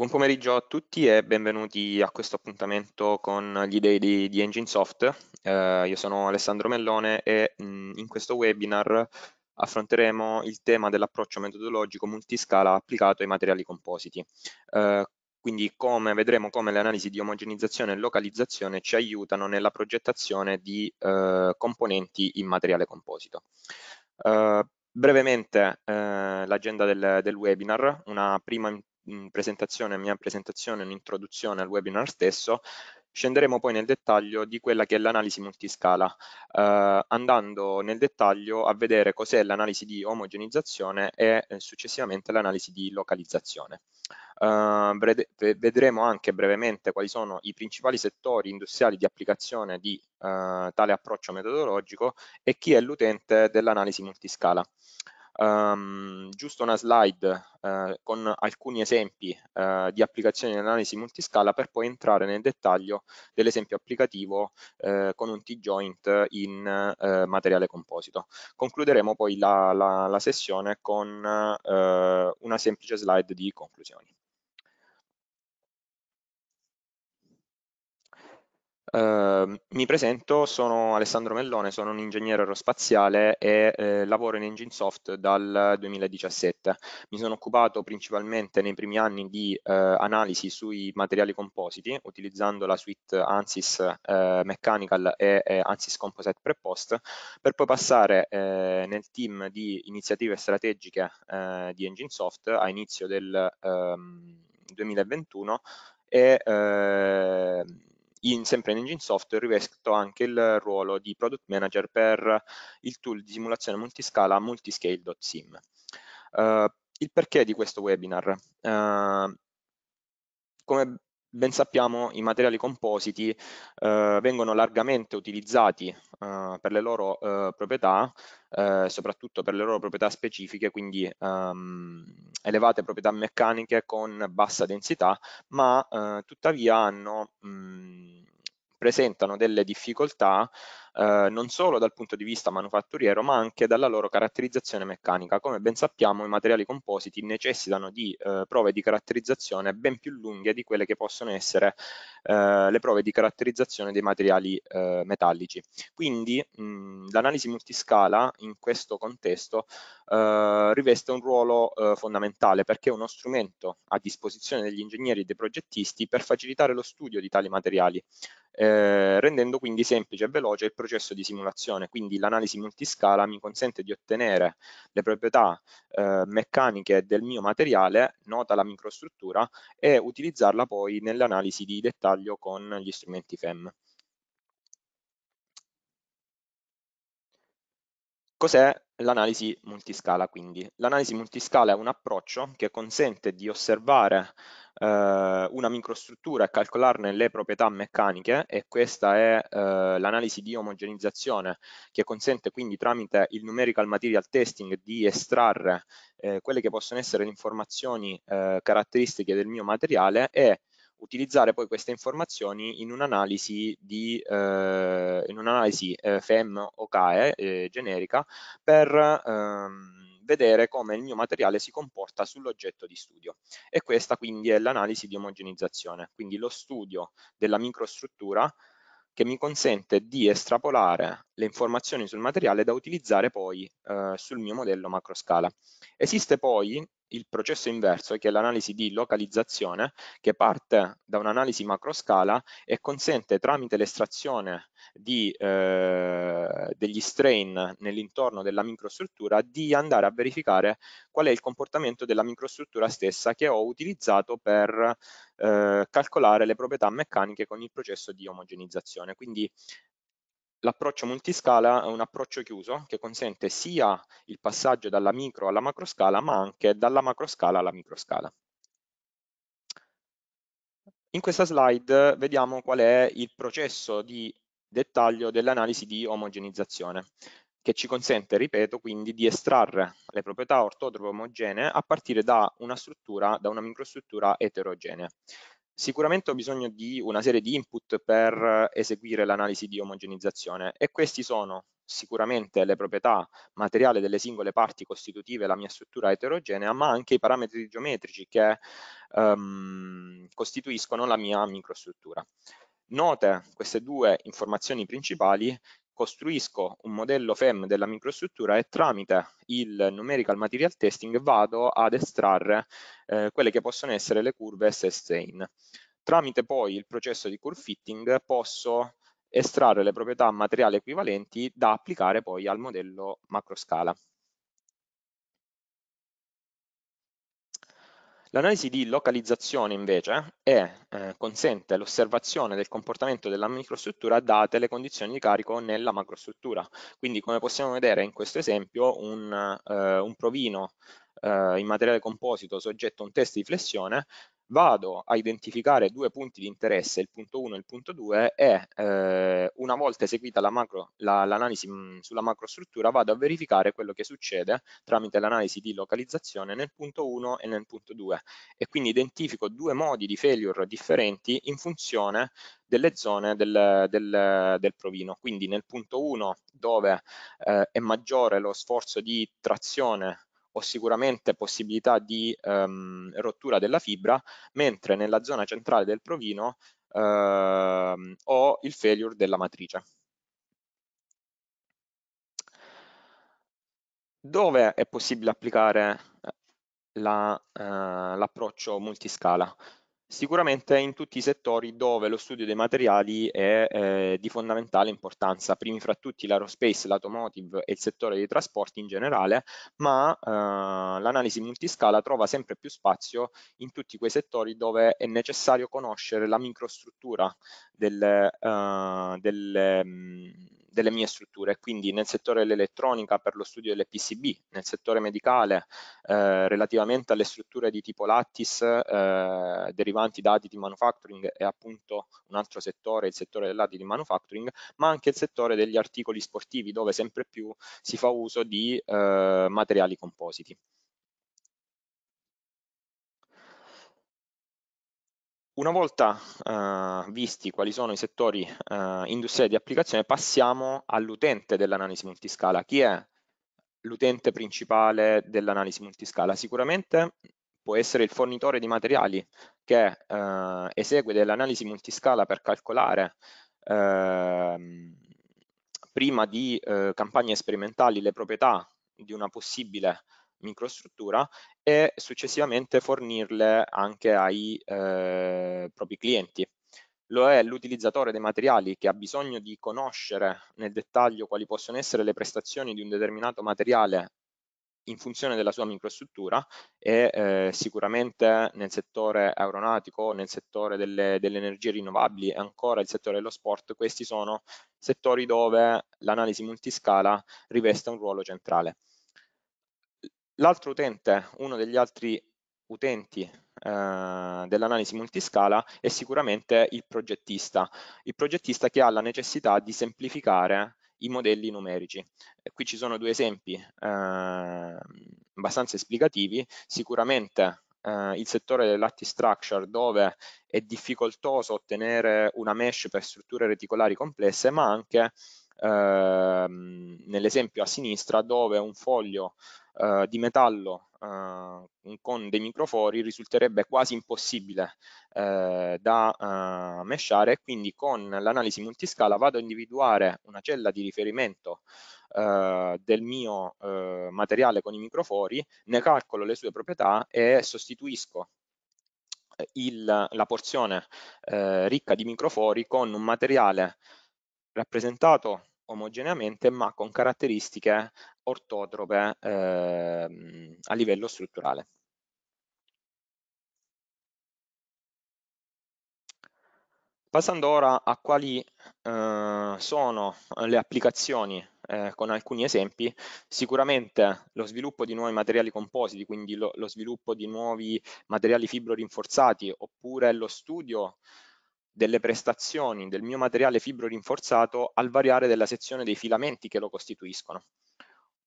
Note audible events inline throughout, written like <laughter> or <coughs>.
Buon pomeriggio a tutti e benvenuti a questo appuntamento con gli idei di, di Engine Eh, io sono Alessandro Mellone e mh, in questo webinar affronteremo il tema dell'approccio metodologico multiscala applicato ai materiali compositi. Eh, quindi come vedremo come le analisi di omogenizzazione e localizzazione ci aiutano nella progettazione di eh, componenti in materiale composito. Uh, brevemente uh, l'agenda del, del, webinar, una prima presentazione, mia presentazione, un'introduzione al webinar stesso, scenderemo poi nel dettaglio di quella che è l'analisi multiscala, eh, andando nel dettaglio a vedere cos'è l'analisi di omogenizzazione e eh, successivamente l'analisi di localizzazione. Uh, vedremo anche brevemente quali sono i principali settori industriali di applicazione di uh, tale approccio metodologico e chi è l'utente dell'analisi multiscala. Um, giusto una slide uh, con alcuni esempi uh, di applicazioni di analisi multiscala per poi entrare nel dettaglio dell'esempio applicativo uh, con un T-joint in materiale composito. Concluderemo poi la, la, la sessione con una semplice slide di conclusioni. Uh, mi presento, sono Alessandro Mellone, sono un ingegnere aerospaziale e eh, lavoro in Engine dal 2017. Mi sono occupato principalmente nei primi anni di eh, analisi sui materiali compositi, utilizzando la suite ANSYS eh, Mechanical e ANSYS Composite Prepost, per poi passare eh, nel team di iniziative strategiche eh, di Engine a inizio del 2021 ehm, e ehm, in, sempre in Engine Software rivesto anche il ruolo di Product Manager per il tool di simulazione multiscala multiscale.sim. Uh, il perché di questo webinar? Uh, come ben sappiamo i materiali compositi uh, vengono largamente utilizzati per le loro proprietà, soprattutto per le loro proprietà specifiche, quindi um, elevate proprietà meccaniche con bassa densità, ma tuttavia hanno mh, presentano delle difficoltà eh, non solo dal punto di vista manufatturiero ma anche dalla loro caratterizzazione meccanica. Come ben sappiamo i materiali compositi necessitano di eh, prove di caratterizzazione ben più lunghe di quelle che possono essere eh, le prove di caratterizzazione dei materiali eh, metallici. Quindi l'analisi multiscala in questo contesto eh, riveste un ruolo eh, fondamentale perché è uno strumento a disposizione degli ingegneri e dei progettisti per facilitare lo studio di tali materiali rendendo quindi semplice e veloce il processo di simulazione. Quindi l'analisi multiscala mi consente di ottenere le proprietà eh, meccaniche del mio materiale, nota la microstruttura, e utilizzarla poi nell'analisi di dettaglio con gli strumenti FEM. Cos'è l'analisi multiscala quindi? L'analisi multiscala è un approccio che consente di osservare eh, una microstruttura e calcolarne le proprietà meccaniche e questa è eh, l'analisi di omogenizzazione che consente quindi tramite il numerical material testing di estrarre eh, quelle che possono essere le informazioni eh, caratteristiche del mio materiale e utilizzare poi queste informazioni in un'analisi eh, in un'analisi eh, FEM o CAE eh, generica per ehm, vedere come il mio materiale si comporta sull'oggetto di studio. E questa quindi è l'analisi di omogenizzazione, quindi lo studio della microstruttura che mi consente di estrapolare le informazioni sul materiale da utilizzare poi eh, sul mio modello macroscala. Esiste poi il processo inverso, che è l'analisi di localizzazione, che parte da un'analisi macroscala e consente tramite l'estrazione eh, degli strain nell'intorno della microstruttura di andare a verificare qual è il comportamento della microstruttura stessa che ho utilizzato per eh, calcolare le proprietà meccaniche con il processo di omogenizzazione. Quindi L'approccio multiscala è un approccio chiuso che consente sia il passaggio dalla micro alla macroscala, ma anche dalla macroscala alla microscala. In questa slide vediamo qual è il processo di dettaglio dell'analisi di omogenizzazione, che ci consente, ripeto, quindi di estrarre le proprietà ortotrope omogenee a partire da una struttura, da una microstruttura eterogenea. Sicuramente ho bisogno di una serie di input per eseguire l'analisi di omogenizzazione e questi sono sicuramente le proprietà materiali delle singole parti costitutive, la mia struttura eterogenea, ma anche i parametri geometrici che um, costituiscono la mia microstruttura. Note queste due informazioni principali costruisco un modello FEM della microstruttura e tramite il numerical material testing vado ad estrarre eh, quelle che possono essere le curve S-strain. Tramite poi il processo di curve fitting posso estrarre le proprietà materiali equivalenti da applicare poi al modello macroscala. L'analisi di localizzazione invece è, eh, consente l'osservazione del comportamento della microstruttura date le condizioni di carico nella macrostruttura. Quindi come possiamo vedere in questo esempio un, eh, un provino eh, in materiale composito soggetto a un test di flessione vado a identificare due punti di interesse, il punto 1 e il punto 2, e eh, una volta eseguita l'analisi la, la sulla macrostruttura vado a verificare quello che succede tramite l'analisi di localizzazione nel punto 1 e nel punto 2 e quindi identifico due modi di failure differenti in funzione delle zone del, del, del provino. Quindi nel punto 1 dove eh, è maggiore lo sforzo di trazione ho sicuramente possibilità di ehm, rottura della fibra, mentre nella zona centrale del provino ehm, ho il failure della matrice. Dove è possibile applicare l'approccio la, eh, multiscala? Sicuramente in tutti i settori dove lo studio dei materiali è eh, di fondamentale importanza, primi fra tutti l'aerospace, l'automotive e il settore dei trasporti in generale, ma eh, l'analisi multiscala trova sempre più spazio in tutti quei settori dove è necessario conoscere la microstruttura delle, uh, delle delle mie strutture, quindi nel settore dell'elettronica per lo studio delle PCB, nel settore medicale eh, relativamente alle strutture di tipo lattice eh, derivanti da additive manufacturing è appunto un altro settore, il settore dell'additive manufacturing, ma anche il settore degli articoli sportivi dove sempre più si fa uso di eh, materiali compositi. Una volta eh, visti quali sono i settori eh, industriali di applicazione, passiamo all'utente dell'analisi multiscala. Chi è l'utente principale dell'analisi multiscala? Sicuramente può essere il fornitore di materiali che eh, esegue dell'analisi multiscala per calcolare ehm, prima di eh, campagne sperimentali le proprietà di una possibile microstruttura e successivamente fornirle anche ai eh, propri clienti. Lo è l'utilizzatore dei materiali che ha bisogno di conoscere nel dettaglio quali possono essere le prestazioni di un determinato materiale in funzione della sua microstruttura e eh, sicuramente nel settore aeronautico, nel settore delle, delle, energie rinnovabili e ancora il settore dello sport, questi sono settori dove l'analisi multiscala riveste un ruolo centrale. L'altro utente, uno degli altri utenti eh, dell'analisi multiscala è sicuramente il progettista, il progettista che ha la necessità di semplificare i modelli numerici. E qui ci sono due esempi eh, abbastanza esplicativi, sicuramente eh, il settore del lattice structure dove è difficoltoso ottenere una mesh per strutture reticolari complesse, ma anche nell'esempio a sinistra dove un foglio eh, di metallo eh, con dei microfori risulterebbe quasi impossibile eh, da eh, meshare quindi con l'analisi multiscala vado a individuare una cella di riferimento Uh, del mio materiale con i microfori, ne calcolo le sue proprietà e sostituisco il, la porzione ricca di microfori con un materiale rappresentato omogeneamente ma con caratteristiche ortotrope eh, a livello strutturale. Passando ora a quali eh, sono le applicazioni eh, con alcuni esempi, sicuramente lo sviluppo di nuovi materiali compositi, quindi lo, lo sviluppo di nuovi materiali fibro rinforzati oppure lo studio delle prestazioni del mio materiale fibro rinforzato al variare della sezione dei filamenti che lo costituiscono.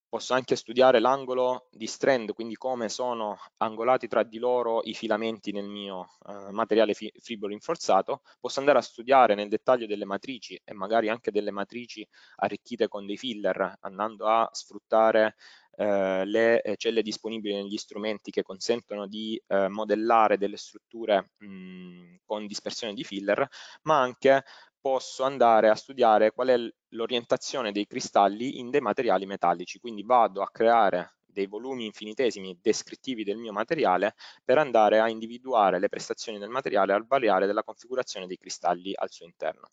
posso anche studiare l'angolo di strand, quindi come sono angolati tra di loro i filamenti nel mio eh, materiale fi fibro rinforzato, posso andare a studiare nel dettaglio delle matrici e magari anche delle matrici arricchite con dei filler, andando a sfruttare eh, le eh, celle disponibili negli strumenti che consentono di eh, modellare delle strutture mh, con dispersione di filler, ma anche posso andare a studiare qual è l'orientazione dei cristalli in dei materiali metallici, quindi vado a creare dei volumi infinitesimi descrittivi del mio materiale per andare a individuare le prestazioni del materiale al variare della configurazione dei cristalli al suo interno.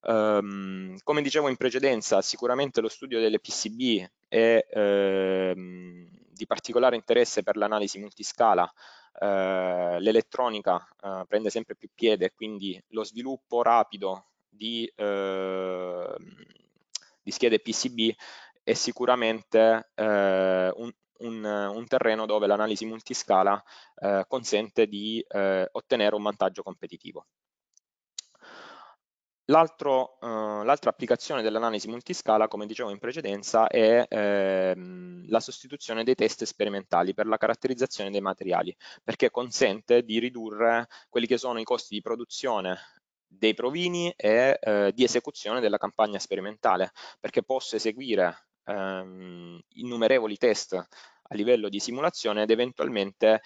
Um, come dicevo in precedenza, sicuramente lo studio delle PCB è ehm, di particolare interesse per l'analisi multiscala eh, l'elettronica eh, prende sempre più piede, quindi lo sviluppo rapido di, eh, di schede PCB è sicuramente eh, un, un, un, terreno dove l'analisi multiscala eh, consente di ottenere un vantaggio competitivo. L'altra uh, applicazione dell'analisi multiscala, come dicevo in precedenza, è ehm, la sostituzione dei test sperimentali per la caratterizzazione dei materiali, perché consente di ridurre quelli che sono i costi di produzione dei provini e eh, di esecuzione della campagna sperimentale, perché posso eseguire ehm, innumerevoli test a livello di simulazione ed eventualmente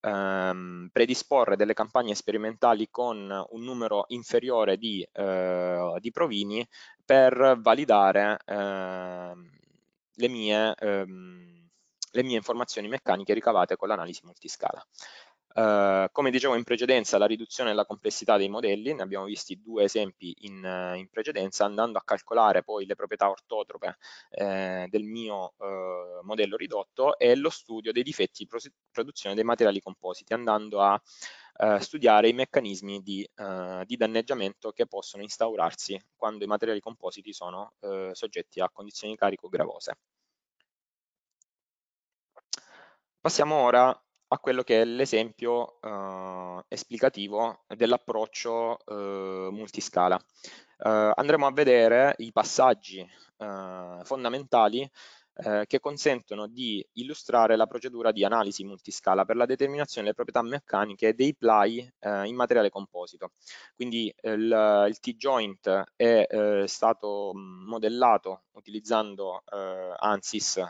ehm, predisporre delle campagne sperimentali con un numero inferiore di, eh, di provini per validare ehm, le, mie, ehm, le mie informazioni meccaniche ricavate con l'analisi multiscala. Uh, come dicevo in precedenza, la riduzione della complessità dei modelli, ne abbiamo visti due esempi in, in precedenza, andando a calcolare poi le proprietà ortotrope eh, del mio eh, modello ridotto e lo studio dei difetti di produzione dei materiali compositi, andando a eh, studiare i meccanismi di, eh, di, danneggiamento che possono instaurarsi quando i materiali compositi sono eh, soggetti a condizioni di carico gravose. Passiamo ora a quello che è l'esempio eh, esplicativo dell'approccio eh, multiscala. Eh, andremo a vedere i passaggi eh, fondamentali eh, che consentono di illustrare la procedura di analisi multiscala per la determinazione delle proprietà meccaniche dei play eh, in materiale composito. Quindi il, il T-joint è stato modellato utilizzando ANSYS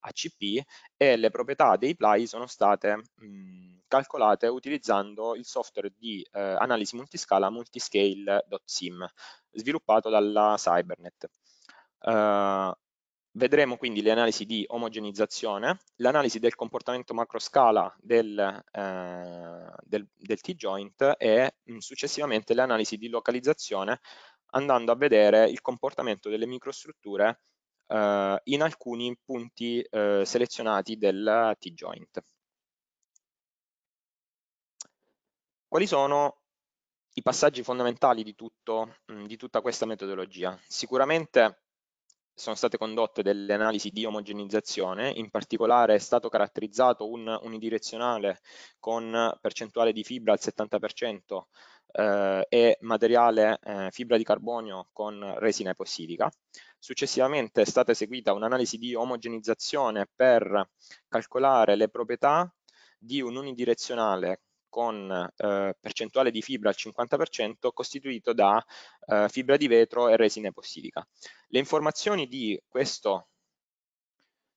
ACP e le proprietà dei play sono state mh, calcolate utilizzando il software di eh, analisi multiscala multiscale.sim sviluppato dalla Cybernet. Uh, vedremo quindi le analisi di omogenizzazione, l'analisi del comportamento macroscala del, eh, del, del T-joint e mh, successivamente analisi di localizzazione andando a vedere il comportamento delle microstrutture eh, in alcuni punti eh, selezionati del T-joint. Quali sono i passaggi fondamentali di, tutto, di tutta questa metodologia? Sicuramente sono state condotte delle analisi di omogenizzazione, in particolare è stato caratterizzato un unidirezionale con percentuale di fibra al 70% eh, e materiale eh, fibra di carbonio con resina epossidica. Successivamente è stata eseguita un'analisi di omogenizzazione per calcolare le proprietà di un unidirezionale con eh, percentuale di fibra al 50% costituito da eh, fibra di vetro e resina epossidica. Le informazioni di, questo,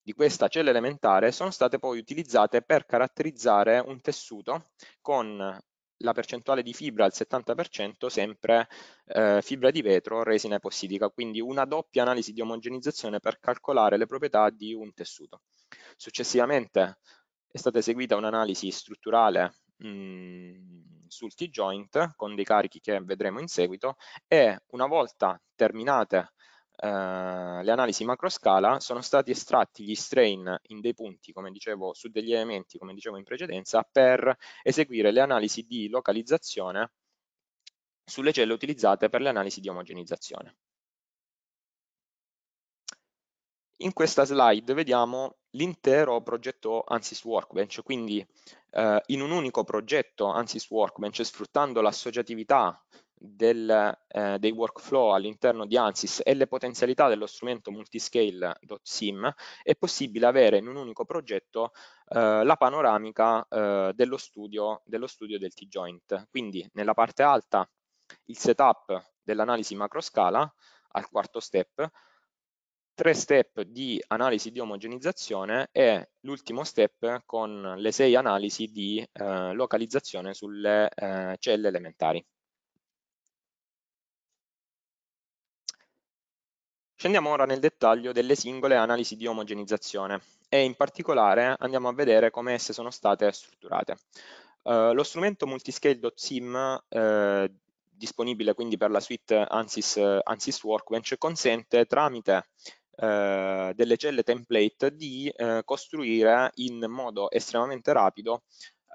di questa cella elementare sono state poi utilizzate per caratterizzare un tessuto con la percentuale di fibra al 70% sempre eh, fibra di vetro, resina epossidica, quindi una doppia analisi di omogenizzazione per calcolare le proprietà di un tessuto. Successivamente è stata eseguita un'analisi strutturale mh, mm, sul T-joint con dei carichi che vedremo in seguito e una volta terminate eh, le analisi macroscala sono stati estratti gli strain in dei punti, come dicevo, su degli elementi, come dicevo in precedenza, per eseguire le analisi di localizzazione sulle celle utilizzate per le analisi di omogenizzazione. In questa slide vediamo l'intero progetto ANSYS Workbench, quindi eh, in un unico progetto ANSYS Workbench, sfruttando l'associatività eh, dei workflow all'interno di ANSYS e le potenzialità dello strumento multiscale.sim è possibile avere in un unico progetto eh, la panoramica eh, dello studio, dello studio del T-Joint. Quindi nella parte alta il setup dell'analisi macroscala al quarto step, tre step di analisi di omogenizzazione e l'ultimo step con le sei analisi di eh, localizzazione sulle eh, celle elementari. Scendiamo ora nel dettaglio delle singole analisi di omogenizzazione e in particolare andiamo a vedere come esse sono state strutturate. Uh, lo strumento multiscale.sim uh, disponibile quindi per la suite ANSYS, ANSYS Workbench consente tramite uh, delle celle template di costruire in modo estremamente rapido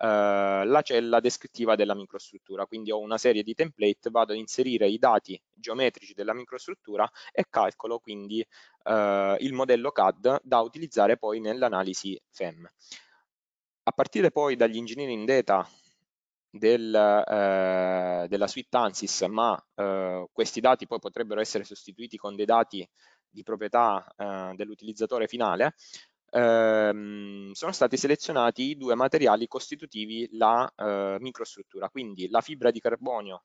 eh, la cella descrittiva della microstruttura. Quindi ho una serie di template, vado ad inserire i dati geometrici della microstruttura e calcolo quindi eh, il modello CAD da utilizzare poi nell'analisi FEM. A partire poi dagli engineering data del, eh, della suite ANSYS, ma eh, questi dati poi potrebbero essere sostituiti con dei dati di proprietà eh, dell'utilizzatore finale, ehm, sono stati selezionati i due materiali costitutivi la eh, microstruttura, quindi la fibra di carbonio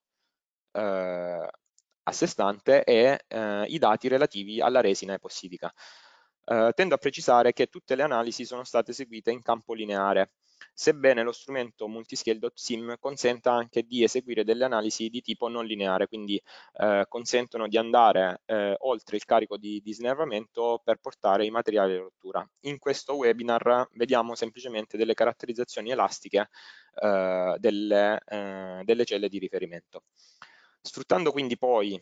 eh, a sé stante e eh, i dati relativi alla resina epossidica. Eh, tendo a precisare che tutte le analisi sono state eseguite in campo lineare, sebbene lo strumento multiscale.sim consenta anche di eseguire delle analisi di tipo non lineare, quindi eh, consentono di andare eh, oltre il carico di, di snervamento per portare i materiali di rottura. In questo webinar vediamo semplicemente delle caratterizzazioni elastiche eh, delle, eh, delle celle di riferimento. Sfruttando quindi poi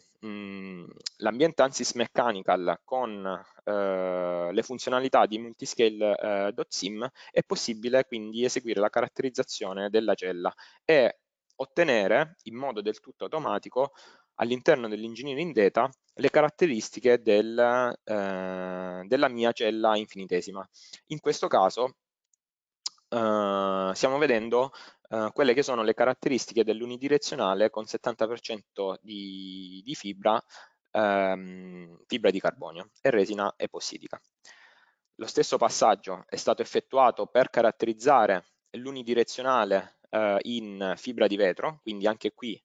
l'ambiente ANSYS Mechanical con eh, le funzionalità di multiscale.sim eh, è possibile quindi eseguire la caratterizzazione della cella e ottenere in modo del tutto automatico all'interno dell'engineering data le caratteristiche del, eh, della mia cella infinitesima. In questo caso eh, stiamo vedendo uh, quelle che sono le caratteristiche dell'unidirezionale con 70% di, di fibra, um, fibra di carbonio e resina epossidica. Lo stesso passaggio è stato effettuato per caratterizzare l'unidirezionale uh, in fibra di vetro, quindi anche qui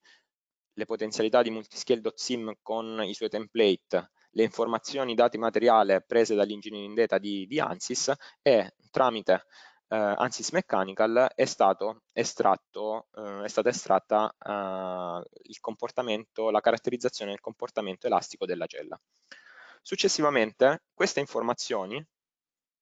le potenzialità di multiscale.sim con i suoi template, le informazioni dati materiale prese dall'engineering data di, di ANSYS e tramite eh, ANSYS Mechanical è, stato estratto, eh, è stata estratta eh, il comportamento, la caratterizzazione del comportamento elastico della cella. Successivamente queste informazioni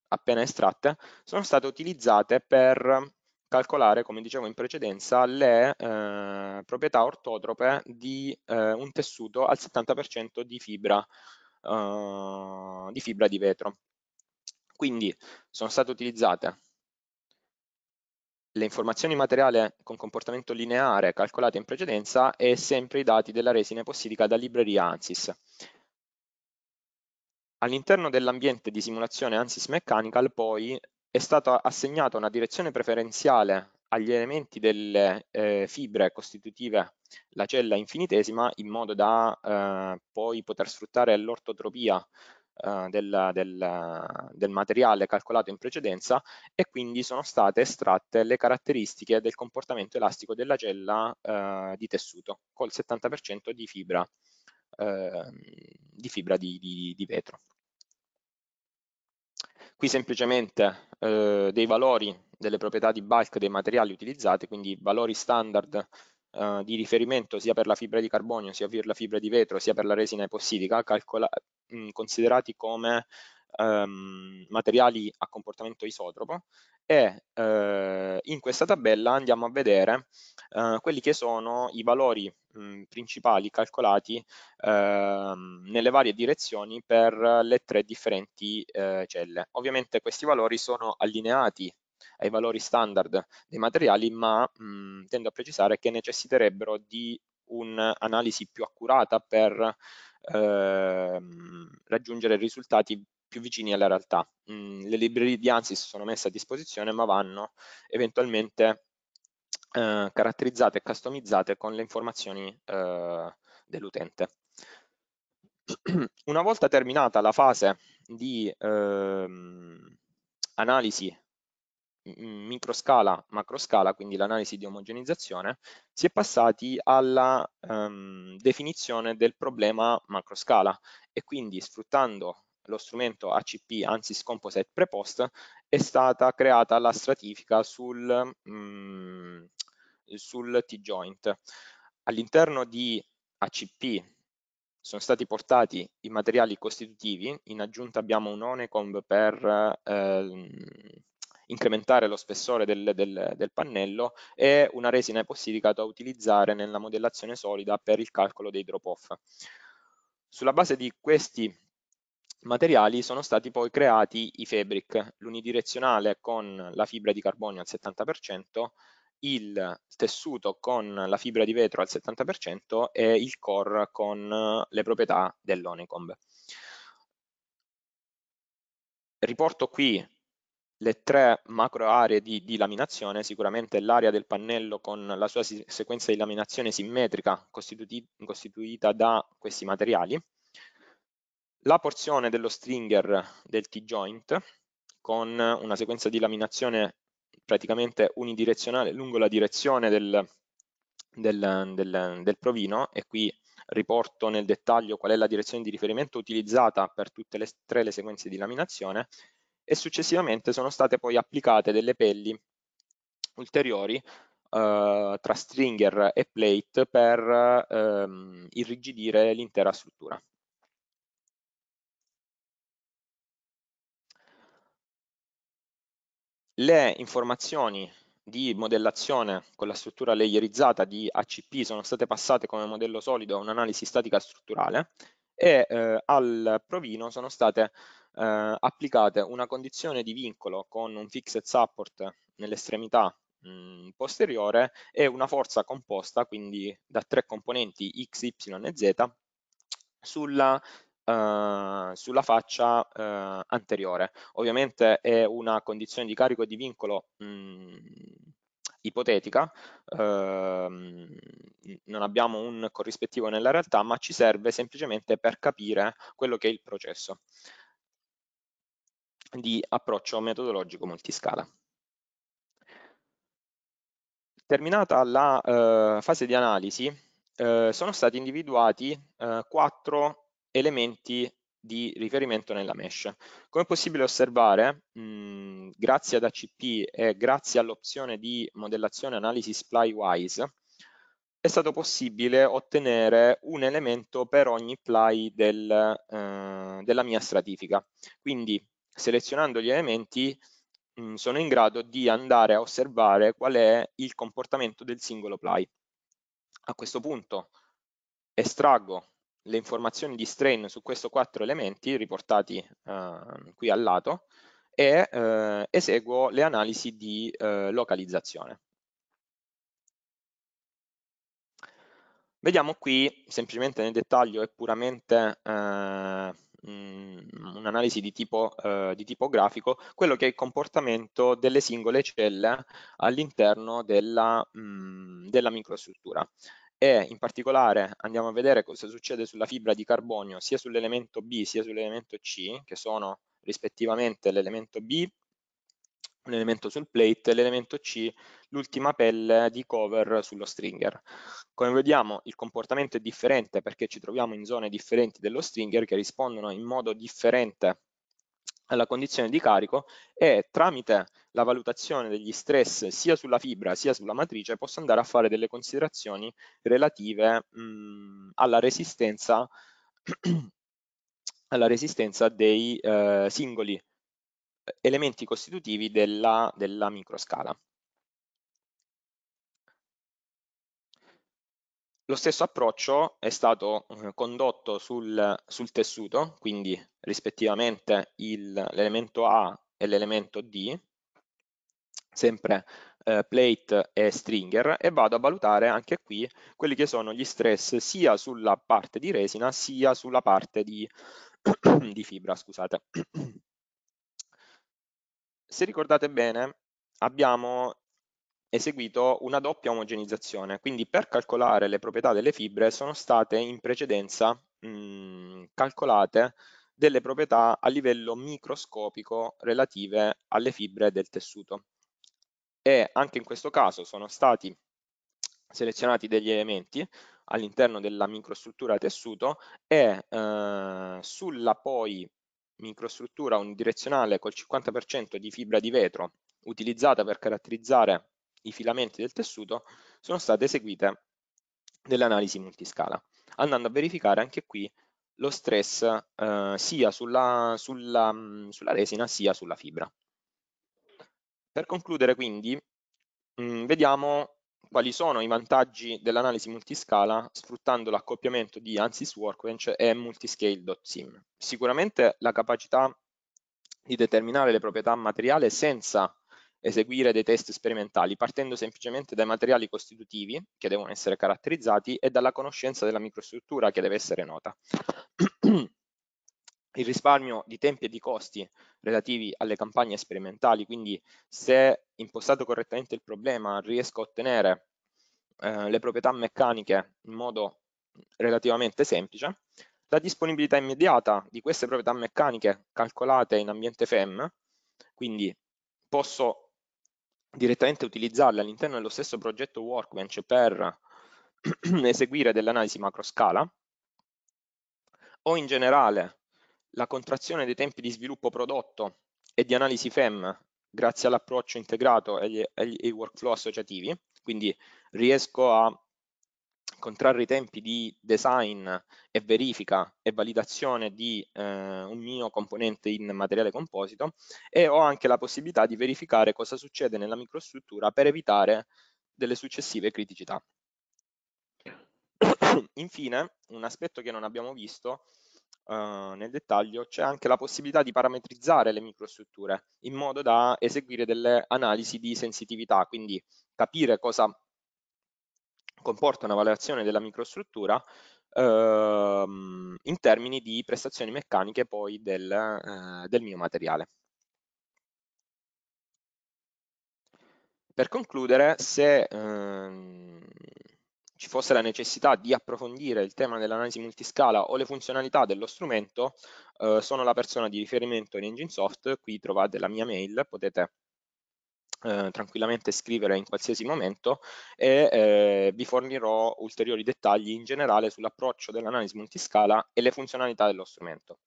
appena estratte sono state utilizzate per calcolare, come dicevo in precedenza, le eh, proprietà ortotrope di eh, un tessuto al 70% di fibra, eh, di fibra di vetro. Quindi sono state utilizzate le informazioni materiali con comportamento lineare calcolate in precedenza e sempre i dati della resina epossidica da libreria ANSYS. All'interno dell'ambiente di simulazione ANSYS Mechanical poi è stata assegnata una direzione preferenziale agli elementi delle eh, fibre costitutive la cella infinitesima in modo da eh, poi poter sfruttare l'ortotropia eh, del, del, del, materiale calcolato in precedenza e quindi sono state estratte le caratteristiche del comportamento elastico della cella eh, di tessuto col 70% di fibra, eh, di, fibra di, di, di, vetro. Qui semplicemente eh, dei valori delle proprietà di bulk dei materiali utilizzati, quindi valori standard uh, di riferimento sia per la fibra di carbonio, sia per la fibra di vetro, sia per la resina epossidica, mh, considerati come um, materiali a comportamento isotropo e uh, in questa tabella andiamo a vedere uh, quelli che sono i valori mh, principali calcolati ehm, nelle varie direzioni per le tre differenti celle. Ovviamente questi valori sono allineati ai valori standard dei materiali, ma mh, tendo a precisare che necessiterebbero di un'analisi più accurata per eh, raggiungere risultati più vicini alla realtà. Mm, le librerie di ANSYS sono messe a disposizione, ma vanno eventualmente eh, caratterizzate e customizzate con le informazioni eh, dell'utente. Una volta terminata la fase di ehm, analisi microscala, macroscala, quindi l'analisi di omogenizzazione, si è passati alla um, definizione del problema macroscala e quindi sfruttando lo strumento ACP ANSYS Composite Prepost è stata creata la stratifica sul, um, sul T-joint. All'interno di ACP sono stati portati i materiali costitutivi, in aggiunta abbiamo un Onecomb per eh, incrementare lo spessore del, del, del, pannello e una resina epossidica da utilizzare nella modellazione solida per il calcolo dei drop-off. Sulla base di questi materiali sono stati poi creati i fabric, l'unidirezionale con la fibra di carbonio al 70%, il tessuto con la fibra di vetro al 70% e il core con le proprietà dell'Onecomb. Riporto qui le tre macro aree di, di laminazione, sicuramente l'area del pannello con la sua sequenza di laminazione simmetrica costituita da questi materiali, la porzione dello stringer del T-joint con una sequenza di laminazione praticamente unidirezionale lungo la direzione del, del, del, del provino e qui riporto nel dettaglio qual è la direzione di riferimento utilizzata per tutte le tre le sequenze di laminazione e successivamente sono state poi applicate delle pelli ulteriori Uh, tra stringer e plate per uh, irrigidire l'intera struttura. Le informazioni di modellazione con la struttura layerizzata di ACP sono state passate come modello solido a un'analisi statica strutturale e eh, al provino sono state eh, applicate una condizione di vincolo con un fixed support nell'estremità posteriore e una forza composta, quindi da tre componenti X, Y e Z, sulla Uh, sulla faccia uh, anteriore. Ovviamente è una condizione di carico di vincolo mh, ipotetica, uh, non abbiamo un corrispettivo nella realtà, ma ci serve semplicemente per capire quello che è il processo di approccio metodologico multiscala. Terminata la fase di analisi, sono stati individuati quattro elementi di riferimento nella mesh. Come è possibile osservare, mh, grazie ad ACP e grazie all'opzione di modellazione analisi SplyWise, è stato possibile ottenere un elemento per ogni ply del, eh, della mia stratifica. Quindi selezionando gli elementi mh, sono in grado di andare a osservare qual è il comportamento del singolo ply. A questo punto estraggo le informazioni di strain su questi quattro elementi riportati eh, qui al lato e eh, eseguo le analisi di eh, localizzazione. Vediamo qui, semplicemente nel dettaglio, è puramente eh, un'analisi di, eh, di tipo grafico, quello che è il comportamento delle singole celle all'interno della, della microstruttura. E in particolare andiamo a vedere cosa succede sulla fibra di carbonio sia sull'elemento B sia sull'elemento C, che sono rispettivamente l'elemento B, l'elemento sul plate l'elemento C, l'ultima pelle di cover sullo stringer. Come vediamo il comportamento è differente perché ci troviamo in zone differenti dello stringer che rispondono in modo differente alla condizione di carico e tramite la valutazione degli stress sia sulla fibra sia sulla matrice posso andare a fare delle considerazioni relative mh, alla resistenza <clears throat> alla resistenza dei eh, singoli elementi costitutivi della, della microscala. Lo stesso approccio è stato eh, condotto sul, sul, tessuto, quindi rispettivamente l'elemento A e l'elemento D, sempre eh, plate e stringer, e vado a valutare anche qui quelli che sono gli stress sia sulla parte di resina sia sulla parte di, <coughs> di fibra. Scusate. Se ricordate bene, abbiamo eseguito una doppia omogenizzazione, quindi per calcolare le proprietà delle fibre sono state in precedenza mh, calcolate delle proprietà a livello microscopico relative alle fibre del tessuto. E anche in questo caso sono stati selezionati degli elementi all'interno della microstruttura tessuto e eh, sulla poi microstruttura unidirezionale col 50% di fibra di vetro utilizzata per caratterizzare i filamenti del tessuto sono state eseguite delle analisi multiscala, andando a verificare anche qui lo stress eh, sia sulla, sulla, sulla, resina sia sulla fibra. Per concludere quindi, mh, mm, vediamo quali sono i vantaggi dell'analisi multiscala sfruttando l'accoppiamento di ANSYS Workbench e Multiscale.sim. Sicuramente la capacità di determinare le proprietà materiali senza eseguire dei test sperimentali, partendo semplicemente dai materiali costitutivi che devono essere caratterizzati e dalla conoscenza della microstruttura che deve essere nota. <clears throat> Il risparmio di tempi e di costi relativi alle campagne sperimentali, quindi se impostato correttamente il problema riesco a ottenere eh, le proprietà meccaniche in modo relativamente semplice, la disponibilità immediata di queste proprietà meccaniche calcolate in ambiente FEM, quindi posso direttamente utilizzarle all'interno dello stesso progetto Workbench per <clears throat> eseguire delle analisi macroscala o in generale la contrazione dei tempi di sviluppo prodotto e di analisi FEM grazie all'approccio integrato e ai workflow associativi, quindi riesco a contrarre i tempi di design e verifica e validazione di eh, un mio componente in materiale composito e ho anche la possibilità di verificare cosa succede nella microstruttura per evitare delle successive criticità. <coughs> Infine, un aspetto che non abbiamo visto uh, nel dettaglio, c'è anche la possibilità di parametrizzare le microstrutture in modo da eseguire delle analisi di sensitività, quindi capire cosa comporta una valutazione della microstruttura ehm, in termini di prestazioni meccaniche poi del, eh, del mio materiale. Per concludere, se ehm, ci fosse la necessità di approfondire il tema dell'analisi multiscala o le funzionalità dello strumento, eh, sono la persona di riferimento in EngineSoft, qui trovate la mia mail, potete eh, tranquillamente scrivere in qualsiasi momento e eh, vi fornirò ulteriori dettagli in generale sull'approccio dell'analisi multiscala e le funzionalità dello strumento.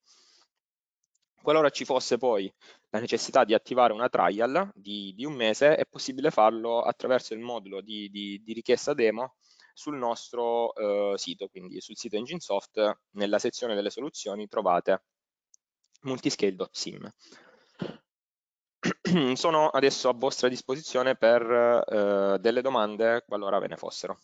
Qualora ci fosse poi la necessità di attivare una trial di, di un mese, è possibile farlo attraverso il modulo di, di, di richiesta demo sul nostro eh, sito, quindi sul sito EngineSoft, nella sezione delle soluzioni trovate multiscale.sim. <clears throat> Sono adesso a vostra disposizione per eh, delle domande qualora ve ne fossero.